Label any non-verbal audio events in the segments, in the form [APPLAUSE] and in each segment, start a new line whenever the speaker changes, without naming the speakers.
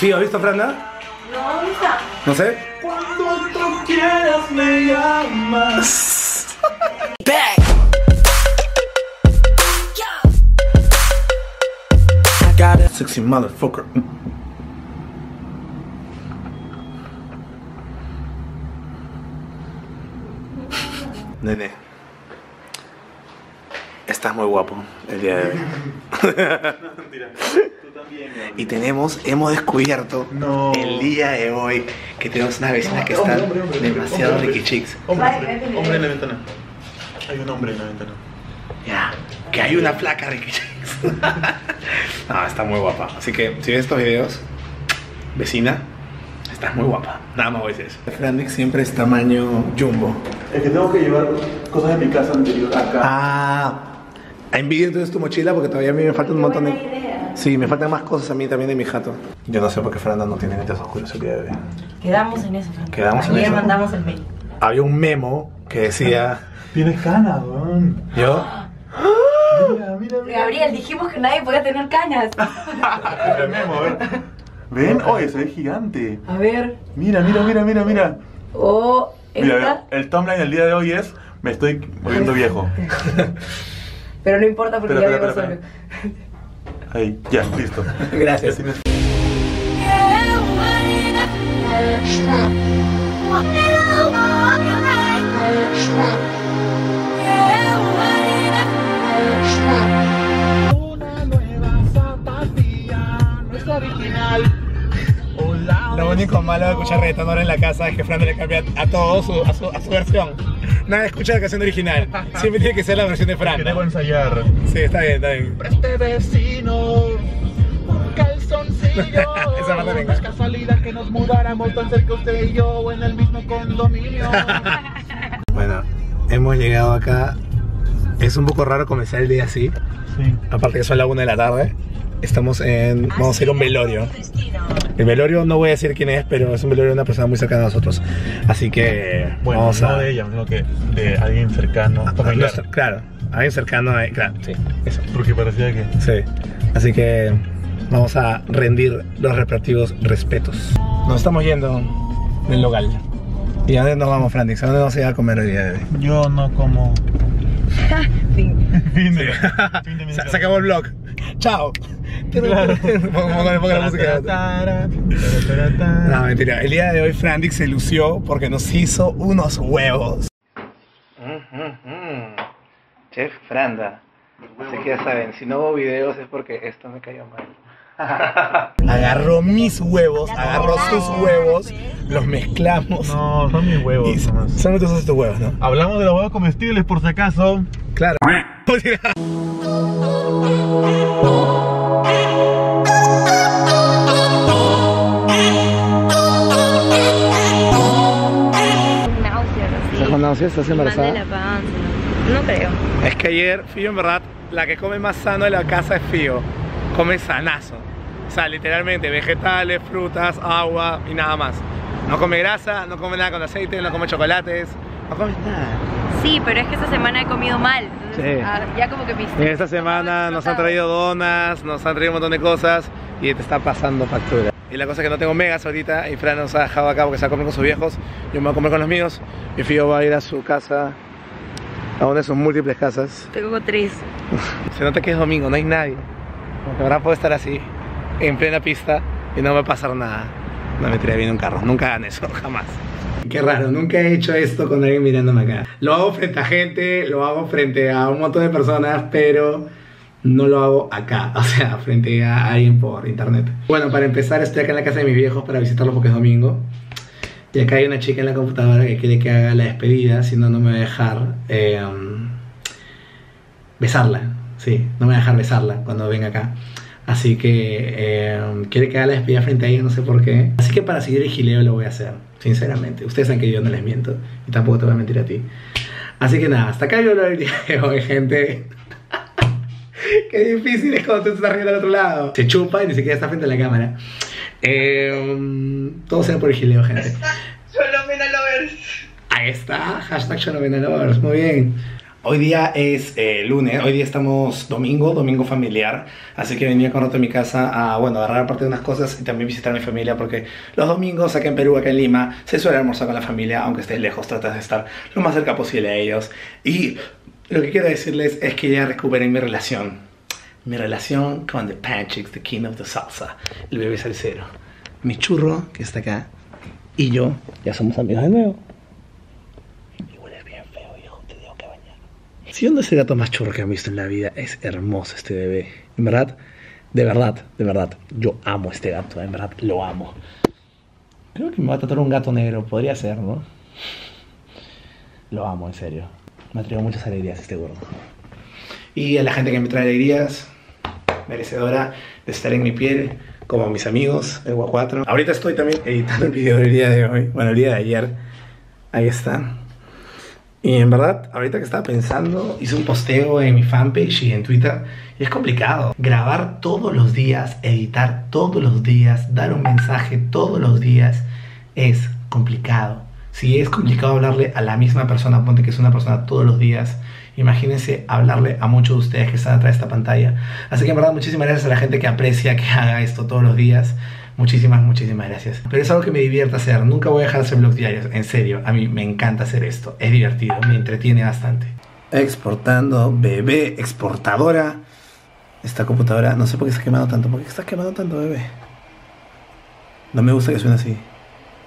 ¿Sí? ¿Has visto a Franda?
No, ¿dónde está?
No sé.
Cuando tú quieras me llamas.
Sexy motherfucker. Nene. Estás muy guapo el día de hoy. [LAUGHS]
Mentira.
Y tenemos, hemos descubierto
No.
el día de hoy que tenemos una vecina que está
Hombre, hombre, hombre,
demasiado
hombre,
ricky chicks.
Hombre, en la ventana. Hay un hombre en la ventana.
Ya, que hay una flaca ricky chicks. [LAUGHS] no, está muy guapa. Así que si ves estos videos, vecina, estás muy guapa. Nada más voy a decir eso. Franix siempre es tamaño jumbo.
Es que tengo que llevar cosas de mi casa anterior acá.
Ah, envidia entonces tu mochila porque todavía a mí me faltan un montón de... Sí, me faltan más cosas a mí también de mi jato. Yo no sé por qué Fernanda no tiene lentes oscuros el día de hoy.
Quedamos en eso, Fran.
Quedamos en
Ayer
eso.
mandamos el mail.
Había un memo que decía... [LAUGHS]
Tienes canas, weón.
Yo... [GASPS]
Mira, mira, mira.
Gabriel, dijimos que nadie podía tener canas. [LAUGHS]
El memo, a ver. ¿Ven? Oye, se ve gigante.
A ver.
Mira, mira, mira, mira, mira. [GASPS]
O
Mira,
esta.
el thumbnail del día de hoy es Me estoy volviendo viejo. [LAUGHS]
Pero no importa porque ya vivo
espera,
solo.
Ahí, ya, listo.
Gracias.
Ya tienes-
Una nueva zapatilla, no es original. Hola,
Lo único malo de escuchar reggaetón ahora en la casa es que Fran le cambia a todo su, a, su, a su versión. Nadie escucha la canción original. Siempre tiene que ser la versión de Fran.
Que debo ensayar.
Sí, está bien, está bien.
Este vecino, un calzoncillo. [LAUGHS]
Esa parte me
es casualidad que nos mudáramos tan cerca usted y yo en el mismo condominio. [LAUGHS]
Bueno, hemos llegado acá. Es un poco raro comenzar el día así.
Sí.
Aparte que son las 1 de la tarde. Estamos en. Vamos a ir a un velorio. El velorio no voy a decir quién es, pero es un velorio de una persona muy cercana a nosotros. Así que
Bueno,
vamos
no
a.
de ella, sino que de alguien cercano.
a
Familiar.
nuestro- claro, alguien cercano a. Claro, sí, eso.
Porque parecía que.
Sí. Así que vamos a rendir los respectivos respetos. Nos estamos yendo del local. ¿Y a dónde nos vamos, Frantix? ¿A dónde vamos a ir a comer hoy día de hoy?
Yo no como. [LAUGHS]
Fin.
Fin de. fin de mi [LAUGHS]
Se, se acabó el vlog. Chao.
Claro.
La música. No, mentira. El día de hoy Frantix se lució porque nos hizo unos huevos. Chef Franda. Así que ya saben, si no hubo videos es porque esto me cayó mal. [LAUGHS] [LAUGHS] Agarró mis huevos, agarró sus huevos, los mezclamos.
No, son mis huevos.
y
nomás.
son tus tus huevos, ¿no?
Hablamos de los huevos comestibles por si acaso.
Claro. [LAUGHS] ¿Estás embarazada?
la panza. No creo.
Es que ayer Fío en verdad, la que come más sano de la casa es Fío. Come sanazo. O sea, literalmente vegetales, frutas, agua y nada más. No come grasa, no come nada con aceite, no come chocolates, no come nada.
Sí, pero es que esta semana he comido mal. entonces,
Sí.
ah, ya como que mis.
Esta semana nos han traído donas, nos han traído un montón de cosas y te está pasando factura. Y la cosa es que no tengo megas ahorita y Fran nos ha dejado acá porque se va a comer con sus viejos. Yo me voy a comer con los míos. Y Fío va a ir a su casa, a una de sus múltiples casas.
Tengo tres. [LAUGHS]
Se nota que es domingo, no hay nadie. Como que ahora puedo estar así, en plena pista, y no me va a pasar nada. No me tiré bien un carro, nunca hagan eso, [LAUGHS] jamás. Qué raro, nunca he hecho esto con alguien mirándome acá. Lo hago frente a gente, lo hago frente a un montón de personas, pero no lo hago acá, [LAUGHS] o sea, frente a alguien por internet. Bueno, para empezar, estoy acá en la casa de mis viejos para visitarlos porque es domingo. Y acá hay una chica en la computadora que quiere que haga la despedida, si no, no me va a dejar um, besarla. Sí, no me va a dejar besarla cuando venga acá. Así que eh, quiere que haga la despedida frente a ella, no sé por qué. Así que para seguir el gileo lo voy a hacer, sinceramente. Ustedes saben que yo no les miento y tampoco te voy a mentir a ti. Así que nada, hasta acá yo lo hoy, gente. Qué difícil es cuando tú estás riendo al otro lado. Se chupa y ni siquiera está frente a la cámara. Eh, todo sea por el gileo, gente. Ahí está, hashtag Sholomenalovers, muy bien. Hoy día es eh, lunes, hoy día estamos domingo, domingo familiar, así que venía con rato a mi casa a, bueno, agarrar parte de unas cosas y también visitar a mi familia porque los domingos acá en Perú, acá en Lima, se suele almorzar con la familia, aunque estés lejos, tratas de estar lo más cerca posible a ellos. Y lo que quiero decirles es que ya recuperé mi relación, mi relación con The Panchix, The King of the Salsa, el bebé salsero. Mi churro, que está acá, y yo ya somos amigos de nuevo. Y huele bien feo, hijo, te tengo que bañar. Siendo ese gato más churro que han visto en la vida, es hermoso este bebé. En verdad, de verdad, de verdad, yo amo este gato, en verdad, lo amo. Creo que me va a tratar un gato negro, podría ser, ¿no? Lo amo, en serio. Me ha traído muchas alegrías este gordo. Y a la gente que me trae alegrías, merecedora de estar en mi piel, como mis amigos, el Gua4. Ahorita estoy también editando el video del día de hoy, bueno, el día de ayer. Ahí está. Y en verdad, ahorita que estaba pensando, hice un posteo en mi fanpage y en Twitter. Y es complicado. Grabar todos los días, editar todos los días, dar un mensaje todos los días es complicado. Si es complicado hablarle a la misma persona, ponte que es una persona todos los días, imagínense hablarle a muchos de ustedes que están atrás de esta pantalla. Así que en verdad, muchísimas gracias a la gente que aprecia que [LAUGHS] haga esto todos los días. Muchísimas, muchísimas gracias. Pero es algo que me divierte hacer. Nunca voy a dejar de hacer vlogs diarios. En serio, a mí me encanta hacer esto. Es divertido, me entretiene bastante. Exportando, bebé, exportadora. Esta computadora, no sé por qué está quemando tanto. ¿Por qué está quemando tanto, bebé? No me gusta que suene así.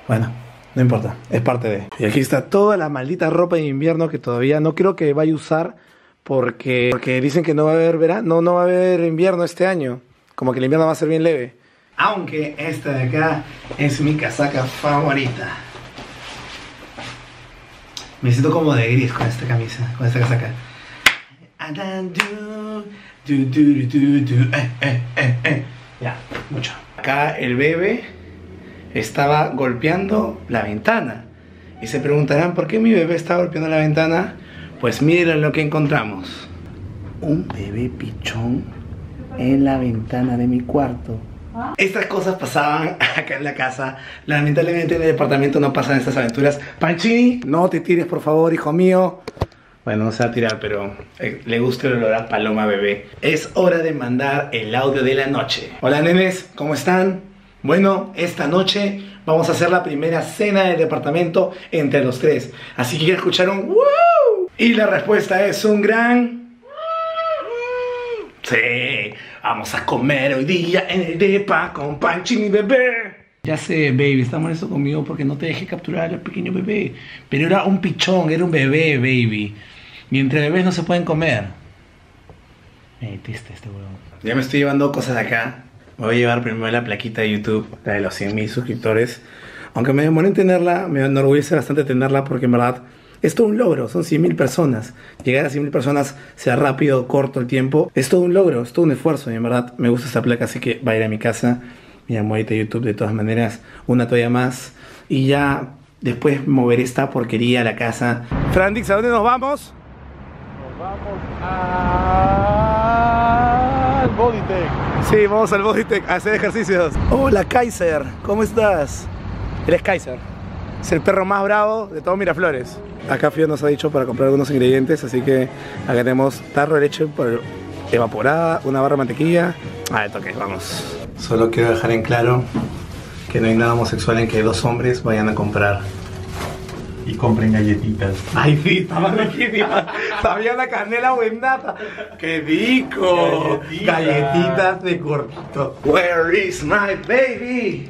Bueno, no importa, es parte de. Y aquí está toda la maldita ropa de invierno que todavía no creo que vaya a usar porque, porque dicen que no va a haber verano, no, no va a haber invierno este año. Como que el invierno va a ser bien leve. Aunque esta de acá es mi casaca favorita. Me siento como de gris con esta camisa, con esta casaca. Ya, mucho. Acá el bebé estaba golpeando la ventana. Y se preguntarán por qué mi bebé está golpeando la ventana. Pues miren lo que encontramos. Un bebé pichón en la ventana de mi cuarto. Estas cosas pasaban [LAUGHS] acá en la casa. Lamentablemente en el departamento no pasan estas aventuras. Panchini, no te tires por favor, hijo mío. Bueno, no se va a tirar, pero eh, le gusta el olor a paloma bebé. Es hora de mandar el audio de la noche. Hola nenes, ¿cómo están? Bueno, esta noche vamos a hacer la primera cena del departamento entre los tres. Así que quiero. Y la respuesta es un gran... Sí, vamos a comer hoy día en el depa con Panchini bebé. Ya sé, baby, está molesto conmigo porque no te dejé capturar al pequeño bebé. Pero era un pichón, era un bebé, baby. Y entre bebés no se pueden comer. Me detesta este huevón. Ya me estoy llevando cosas de acá. Me voy a llevar primero la plaquita de YouTube, la de los 100.000 suscriptores. Aunque me demoré en tenerla, me enorgullece bastante tenerla porque en verdad es todo un logro, son 100.000 personas. Llegar a 100.000 personas, sea rápido, corto el tiempo, es todo un logro, es todo un esfuerzo. Y en verdad me gusta esta placa, así que va a ir a mi casa, mi de YouTube de todas maneras, una todavía más. Y ya después moveré esta porquería a la casa. Frandix, ¿a dónde nos vamos?
Vamos al Bodytech.
Sí, vamos al Bodytech a hacer ejercicios. Hola Kaiser, ¿cómo estás? Él es Kaiser. Es el perro más bravo de todo Miraflores. Acá Fio nos ha dicho para comprar algunos ingredientes, así que acá tenemos tarro de leche por evaporada, una barra de mantequilla. Ah, toque, vamos. Solo quiero dejar en claro que no hay nada homosexual en que dos hombres vayan a comprar.
Y compren galletitas. [LAUGHS]
Ay, sí, estaba riquísima. Sabía la canela buenata. ¡Qué rico!
Galletitas.
Galletitas de cortito. Where is my baby?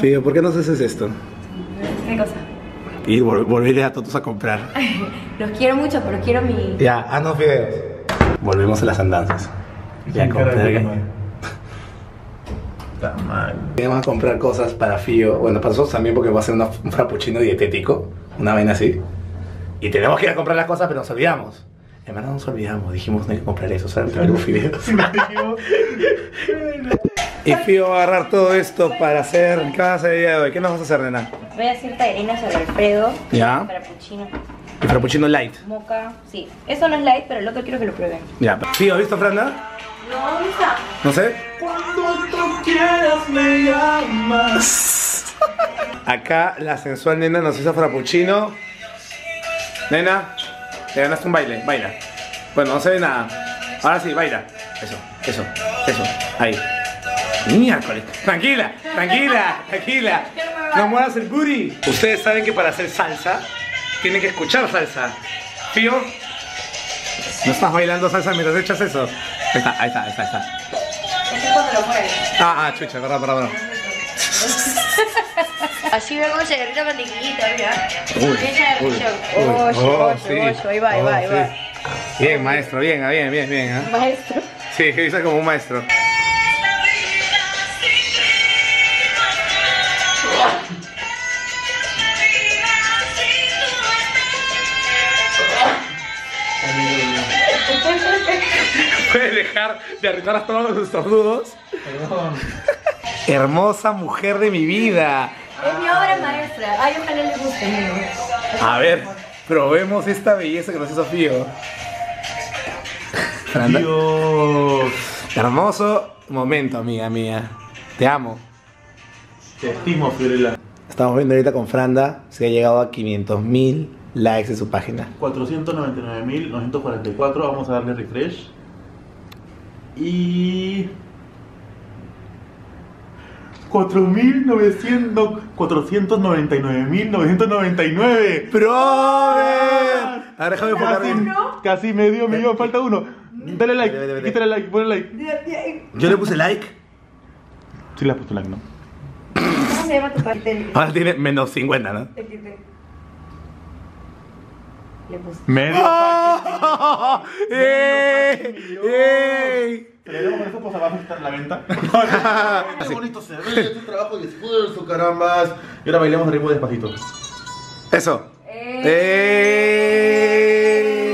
Fío, ¿por qué no haces esto? Y vol volveré a todos a comprar. [LAUGHS]
Los quiero mucho, pero quiero mi...
Ya, haznos videos. Volvemos a las andanzas. Ya compré.
Está mal.
Vamos a comprar cosas para Fío. Bueno, para nosotros también porque va a ser una- un frappuccino dietético. Una vaina así. Y tenemos que ir a comprar las cosas, pero nos olvidamos. En verdad nos olvidamos. Dijimos no hay que comprar eso, ver los videos. Y Fío va a agarrar todo esto para hacer... ¿Qué vas a hacer el día de hoy? ¿Qué nos vas a hacer, nena?
Voy a hacer tallarines sobre Alfredo.
Ya.
Para puchino.
Y frappuccino light.
Moca, sí. Eso no es light, pero el otro quiero que lo prueben.
Ya. ¿Sí, has visto, Franda?
No, ¿dónde está?
No sé.
Cuando tú quieras me llamas.
Acá la sensual nena nos hizo frappuccino. Nena, te ganaste un baile, baila. Bueno, no se ve nada. Ahora sí, baila. Eso, eso, eso. Ahí. Miércoles. Tranquila, tranquila, tranquila. No muevas el booty. Ustedes saben que para hacer salsa, tienen que escuchar salsa. Fío, no estás bailando salsa mientras echas eso. Ahí está, ahí está, ahí está. Ahí está.
Ese es cuando lo mueves.
Ah, ah, chucha, perdón, perdón, perdón.
Así ve cómo se derrita mantequillita, mira.
Uy, uy, uy.
Ocho,
Oh,
ocho,
sí.
ocho. Ahí va, ahí
Oh,
va, ahí va.
Bien, maestro, bien, bien, bien, bien. ¿ah?
Maestro.
Sí, [LAUGHS] hizo como un maestro. Dejar de arruinar a todos los estornudos. Hermosa mujer de mi vida.
Es mi obra maestra. Ay, ojalá le guste, amigo.
A ver, probemos esta belleza que nos hizo Fío.
Dios.
Hermoso momento, amiga mía. Te amo.
Te estimo, Fiorella.
Estamos viendo ahorita con Franda. Se ha llegado a 500 mil likes en su página.
499.944. Vamos a darle refresh. Y. 4.900. 499.999.
¡Brother! Ahora déjame
Casi,
enfocarme.
casi medio millón, falta uno. Dale like,
vete, vete.
quítale like, ponle like.
Yo le puse like.
Sí, le has puesto like, ¿no?
¿Cómo se llama tu parte?
Ahora tiene menos 50, ¿no?
Te quité. Le puse.
Medio
¡Oh! [LAUGHS] ¡Ey! ¡Ey!
Pero con eso pues abajo está la venta. [LAUGHS]
Así.
bonito se ve este trabajo de esfuerzo, carambas. Y ahora bailemos al ritmo despacito.
Eso.
Eh.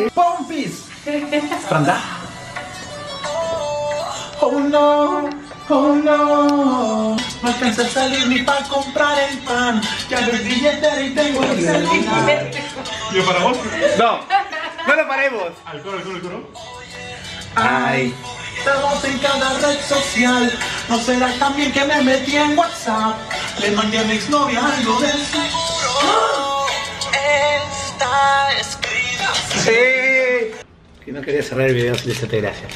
¡Ey!
¡Pompis! Franda. Oh no, oh no. No alcanza a salir ni para comprar el pan. Ya no es billetera y tengo el celular. ¿Yo para vos?
No, no lo paremos.
Al coro, al coro, al coro.
Ay.
Estamos en cada red social. No será también que me metí en WhatsApp. Le mandé a mi exnovia algo del seguro. Está escrito.
¡Ey! Que no quería cerrar el video sin decirte gracias.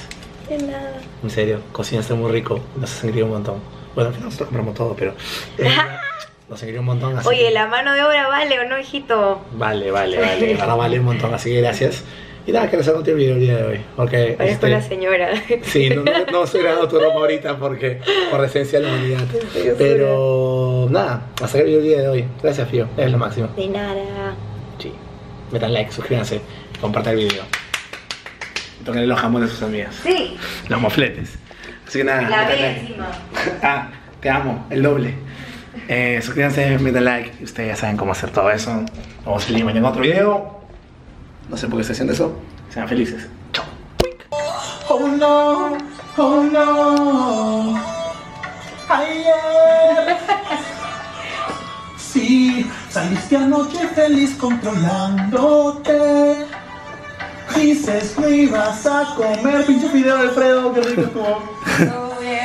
De nada.
En serio, cocinaste muy rico. Nos has un montón. Bueno, al final nosotros compramos todo, pero. eh, [LAUGHS] un montón. Así
Oye,
que-
la mano de obra vale o no, hijito.
Vale, vale, vale. Ahora vale un montón, así que gracias. Y nada, que les hago el video el día de hoy. Porque.
Parezco
este,
una señora.
Sí, no, no, no estoy grabando tu ropa ahorita porque por decencia de la humanidad. Pero nada, hasta el video el día de hoy. Gracias, Fío. Es lo máximo.
De nada.
Sí. Metan like, suscríbanse, compartan el video. Tóquenle los jamones a sus amigas.
Sí.
Los mofletes. Así que nada.
La encima. [LAUGHS]
Ah, te amo, el doble. Eh, suscríbanse, metan like. y Ustedes ya saben cómo hacer todo eso. Nos vemos el link en otro video. No sé por qué estoy haciendo eso. Sean felices. Chao.
Oh no, oh no. Ayer. Sí, saliste anoche feliz controlándote. Dices no ibas a comer, pinche video de Alfredo, qué rico estuvo. [LAUGHS]